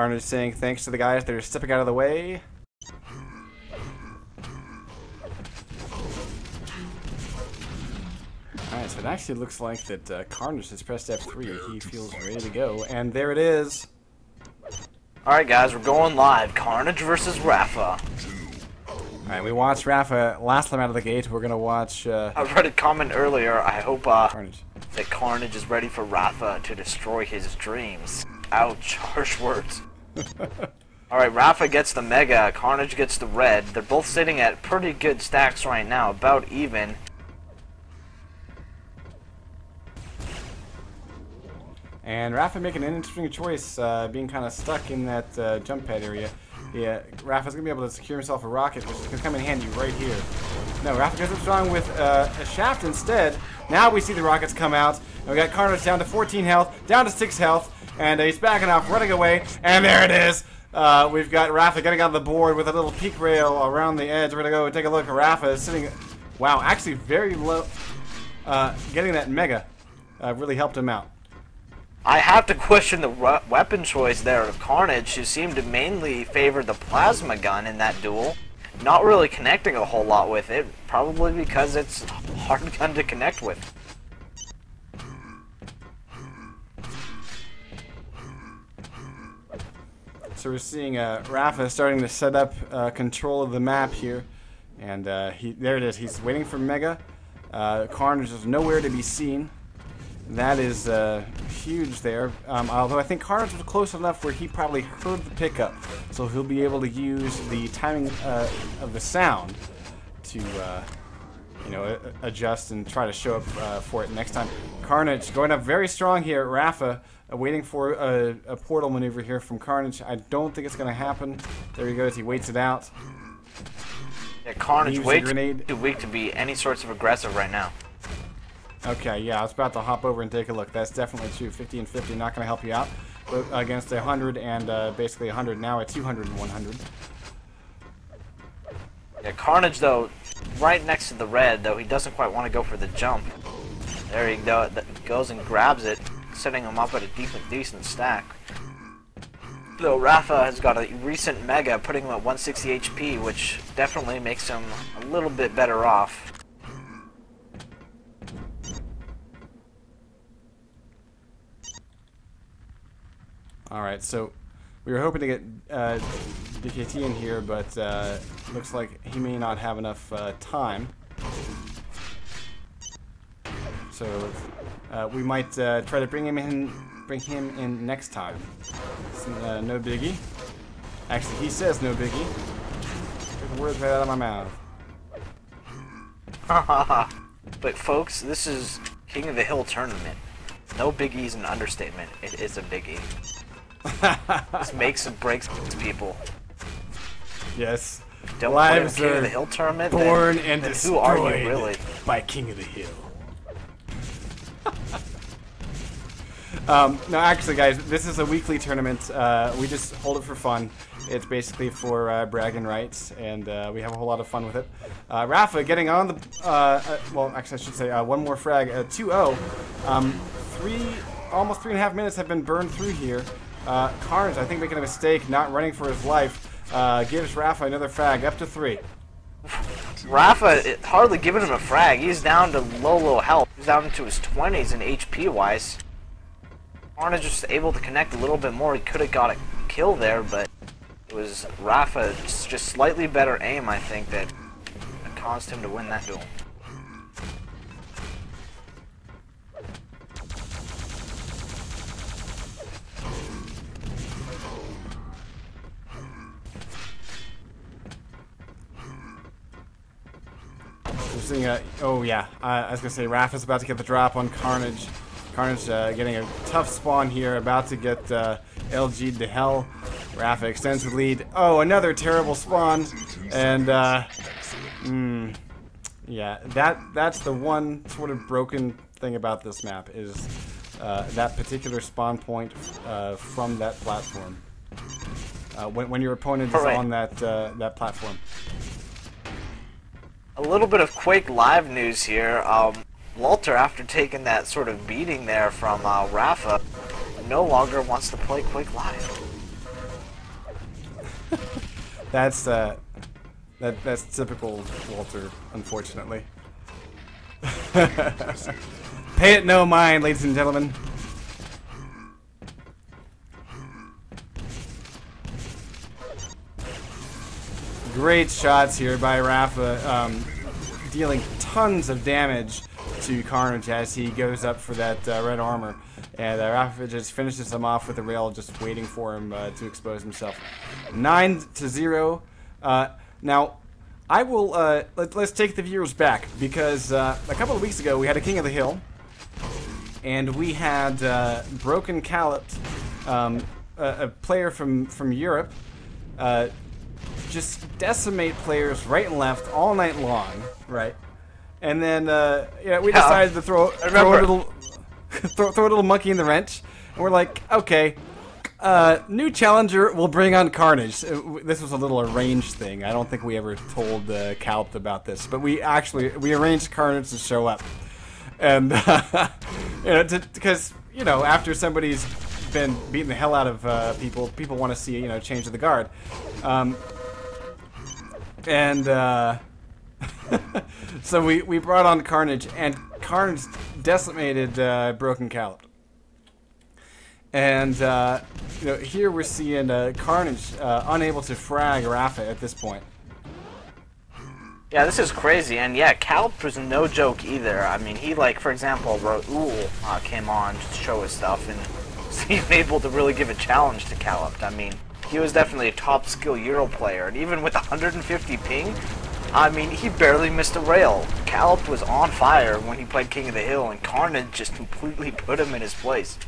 Carnage saying thanks to the guys that are stepping out of the way. Alright, so it actually looks like that uh, Carnage has pressed F3. He feels ready to go. And there it is. Alright guys, we're going live. Carnage versus Rafa. Alright, we watched Rafa last time out of the gate. We're gonna watch uh, I read a comment earlier. I hope uh, Carnage. that Carnage is ready for Rafa to destroy his dreams. Ouch, harsh words. Alright, Rafa gets the Mega, Carnage gets the Red. They're both sitting at pretty good stacks right now, about even. And Rafa making an interesting choice, uh, being kind of stuck in that uh, jump pad area. Yeah, Rafa's gonna be able to secure himself a rocket, which is gonna come in handy right here. No, Rafa goes up strong with uh, a shaft instead. Now we see the rockets come out, and we got Carnage down to 14 health, down to 6 health, and he's backing off, running away, and there it is. Uh, we've got Rafa getting on the board with a little peak rail around the edge. We're gonna go take a look. At Rafa is sitting, wow, actually very low. Uh, getting that mega uh, really helped him out. I have to question the weapon choice there of Carnage, who seemed to mainly favor the plasma gun in that duel. Not really connecting a whole lot with it, probably because it's a hard gun to connect with. So we're seeing uh, Rafa starting to set up uh, control of the map here, and uh, he there it is. He's waiting for Mega. Uh, Carnage is nowhere to be seen. That is uh, huge there. Um, although I think Carnage was close enough where he probably heard the pickup, so he'll be able to use the timing uh, of the sound to uh, you know, adjust and try to show up uh, for it next time. Carnage going up very strong here. Rafa uh, waiting for a, a portal maneuver here from Carnage. I don't think it's going to happen. There he goes. He waits it out. Yeah, Carnage way grenade. too weak to be any sorts of aggressive right now. Okay, yeah, I was about to hop over and take a look. That's definitely true. 50 and 50 not going to help you out but against a 100 and uh, basically 100 now at 200 and 100. Yeah, Carnage though, right next to the red though, he doesn't quite want to go for the jump. There he go, goes and grabs it, setting him up at a decent, decent stack. Though Rafa has got a recent mega, putting him at 160 HP, which definitely makes him a little bit better off. All right, so we were hoping to get uh, DKT in here, but uh, looks like he may not have enough uh, time. So uh, we might uh, try to bring him in, bring him in next time. Uh, no biggie. Actually, he says no biggie. Took the words right out of my mouth. but folks, this is King of the Hill tournament. No biggie is an understatement. It is a biggie. This makes and breaks people. Yes. Don't play Lives King of are the Hill tournament. born then, and then destroyed who are you really? by King of the Hill. um, no, actually, guys, this is a weekly tournament. Uh, we just hold it for fun. It's basically for uh, bragging rights, and uh, we have a whole lot of fun with it. Uh, Rafa getting on the, uh, uh, well, actually, I should say uh, one more frag, uh, 2-0. Um, three, almost three and a half minutes have been burned through here. Uh, Carnage, I think, making a mistake, not running for his life, uh, gives Rafa another frag, up to three. Rafa it, hardly giving him a frag. He's down to low, low health. He's down into his 20s in HP wise. Arna just able to connect a little bit more. He could have got a kill there, but it was Rafa just slightly better aim, I think, that caused him to win that duel. We're seeing a, oh yeah, uh, I was gonna say Raph is about to get the drop on Carnage. Carnage uh, getting a tough spawn here, about to get uh, LG'd to hell. Raph extends the lead. Oh, another terrible spawn, and uh, mm, yeah, that that's the one sort of broken thing about this map is uh, that particular spawn point uh, from that platform. Uh, when, when your opponent is Alright. on that uh, that platform a little bit of Quake Live news here. Um, Walter, after taking that sort of beating there from uh, Rafa, no longer wants to play Quake Live. that's uh, that that's typical Walter, unfortunately. Pay it no mind, ladies and gentlemen. Great shots here by Rafa, um, dealing tons of damage to Carnage as he goes up for that uh, red armor. And uh, Rafa just finishes him off with the rail, just waiting for him uh, to expose himself. 9 to 0. Uh, now, I will, uh, let, us take the viewers back, because uh, a couple of weeks ago we had a King of the Hill, and we had Broken Calip, um, a, a, player from, from Europe, just decimate players right and left all night long, right? And then, uh, yeah, we yeah, decided to throw, throw a little, throw, throw a little monkey in the wrench, and we're like, okay, uh, new challenger will bring on Carnage. Uh, this was a little arranged thing. I don't think we ever told uh, Calp about this, but we actually we arranged Carnage to show up, and uh, you know, because you know after somebody's been beating the hell out of uh, people, people want to see you know change of the guard, um, and uh, so we we brought on Carnage, and Carnage decimated uh, Broken Calip. And uh, you know, here we're seeing uh, Carnage uh, unable to frag Rafa at this point. Yeah, this is crazy, and yeah, Calip was no joke either. I mean, he like, for example, Raul uh, came on to show his stuff, and was able to really give a challenge to Calip. I mean, he was definitely a top skill Euro player, and even with 150 ping, I mean, he barely missed a rail. Calip was on fire when he played King of the Hill, and Carnage just completely put him in his place.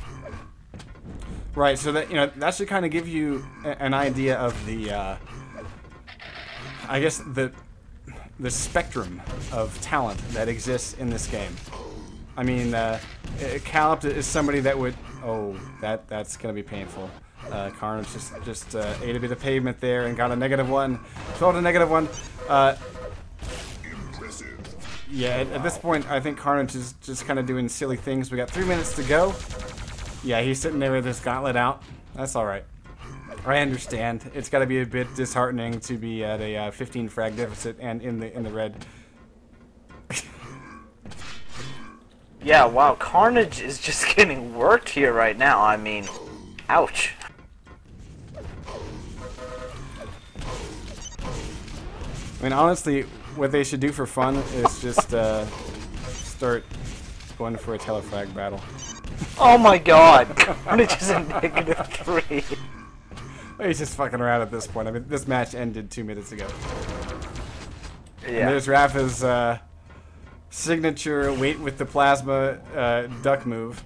Right, so that you know that should kind of give you an idea of the, uh, I guess the the spectrum of talent that exists in this game. I mean, uh, Calip is somebody that would. Oh, that that's gonna be painful. Uh, Carnage just just uh, ate a bit of pavement there and got a negative one. 12 a negative one. Uh, yeah, at, at, this point, I think Carnage is just kind of doing silly things. We got three minutes to go. Yeah, he's sitting there with his gauntlet out. That's alright. I understand. It's got to be a bit disheartening to be at a uh, 15 frag deficit and in the in the red. yeah, wow, Carnage is just getting worked here right now. I mean, ouch. I mean, honestly, what they should do for fun is just uh, start going for a telefrag battle. Oh my god! Carnage is a negative three. He's just fucking around at this point. I mean, this match ended two minutes ago. Yeah. And there's Rafa's uh, signature wait with the plasma uh, duck move.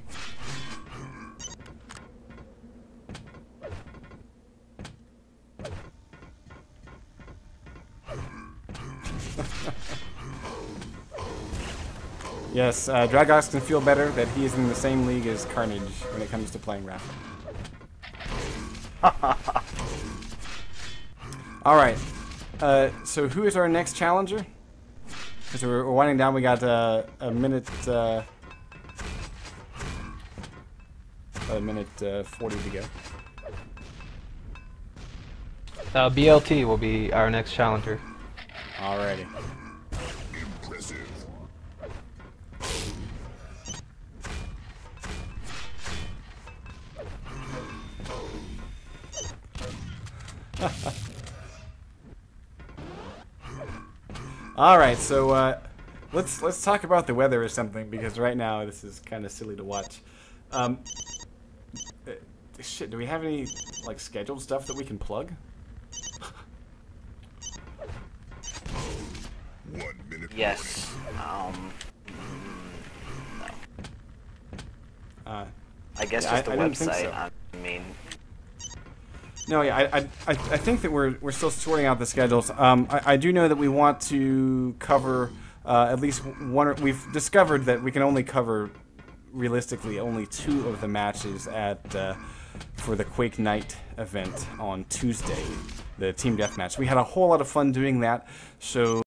Yes, uh, Dragox can feel better that he is in the same league as Carnage when it comes to playing Rafa. Alright, uh, so who is our next challenger? Because we're, we're, winding down, we got uh, a minute, uh, a minute uh, 40 to go. Uh, BLT will be our next challenger. Alrighty. All right, so uh, let's let's talk about the weather or something because right now this is kind of silly to watch. Um, uh, shit, do we have any like scheduled stuff that we can plug? yes. Um. No. Uh, I guess yeah, just I, the I website. I mean. No, yeah, I, I, I think that we're, we're still sorting out the schedules. Um, I, I do know that we want to cover uh, at least one. We've discovered that we can only cover, realistically, only two of the matches at uh, for the Quake Night event on Tuesday, the team deathmatch. We had a whole lot of fun doing that, so.